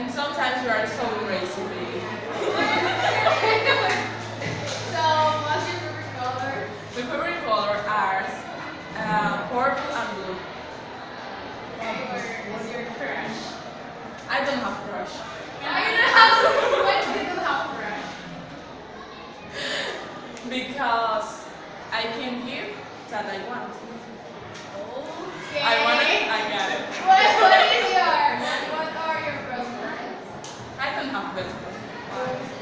and sometimes you are so crazy. So, what's your favorite color? My favorite color are uh, purple and blue. Okay, what's your crush? I don't have crush Why you don't have why do you don't have crush? because I can give that I want. Okay. and half.